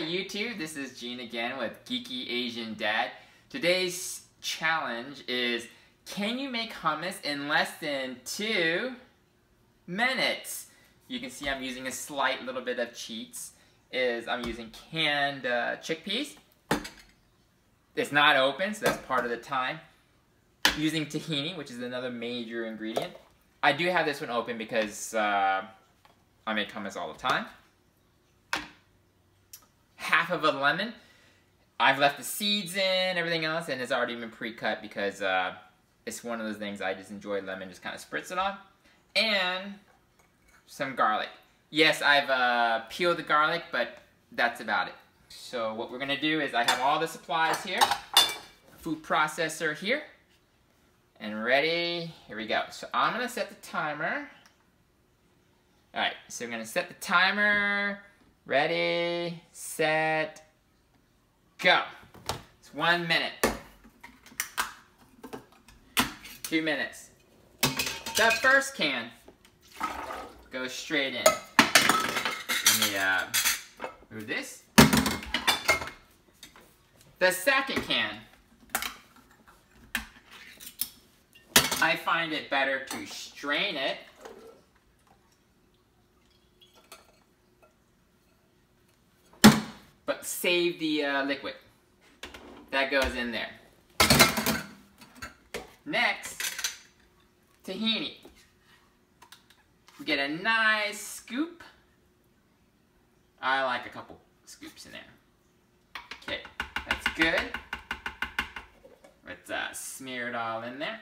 YouTube, this is Gene again with Geeky Asian Dad. Today's challenge is can you make hummus in less than two minutes? You can see I'm using a slight little bit of cheats. Is I'm using canned uh, chickpeas. It's not open, so that's part of the time. Using tahini, which is another major ingredient. I do have this one open because uh, I make hummus all the time half of a lemon. I've left the seeds in, everything else, and it's already been pre-cut because uh, it's one of those things I just enjoy lemon, just kind of spritz it on. And some garlic. Yes, I've uh, peeled the garlic, but that's about it. So what we're gonna do is I have all the supplies here, food processor here, and ready, here we go. So I'm gonna set the timer. All right, so we're gonna set the timer Ready, set, go. It's one minute. Two minutes. The first can goes straight in. Let me uh, move this. The second can. I find it better to strain it save the uh, liquid. That goes in there. Next, tahini. Get a nice scoop. I like a couple scoops in there. Okay, that's good. Let's uh, smear it all in there.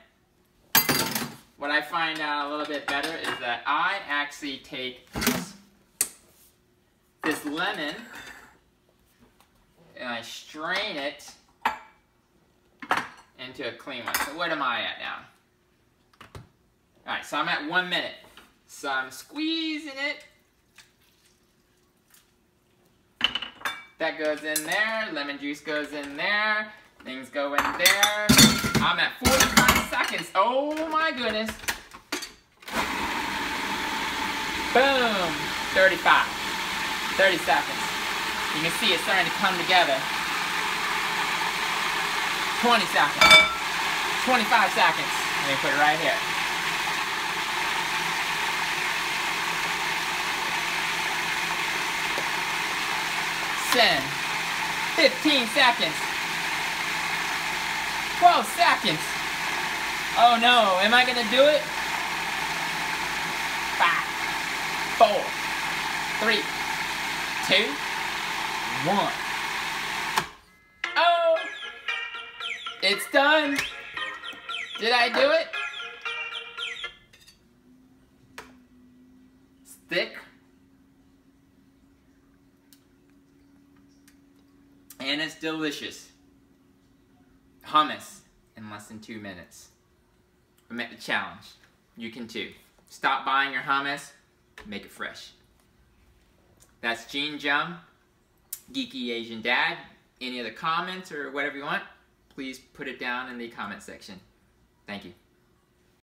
What I find out a little bit better is that I actually take this lemon and I strain it into a clean one. So what am I at now? Alright, so I'm at one minute. So I'm squeezing it. That goes in there. Lemon juice goes in there. Things go in there. I'm at 45 seconds. Oh my goodness. Boom. 35. 30 seconds. You can see it's starting to come together. 20 seconds. 25 seconds. Let me put it right here. Ten. 15 seconds. 12 seconds. Oh no, am I gonna do it? Five, four, three, two, one. Oh! It's done! Did I do it? Stick. And it's delicious. Hummus in less than two minutes. I met the challenge. You can too. Stop buying your hummus, make it fresh. That's Gene Jum. Geeky Asian Dad. Any other comments or whatever you want, please put it down in the comment section. Thank you.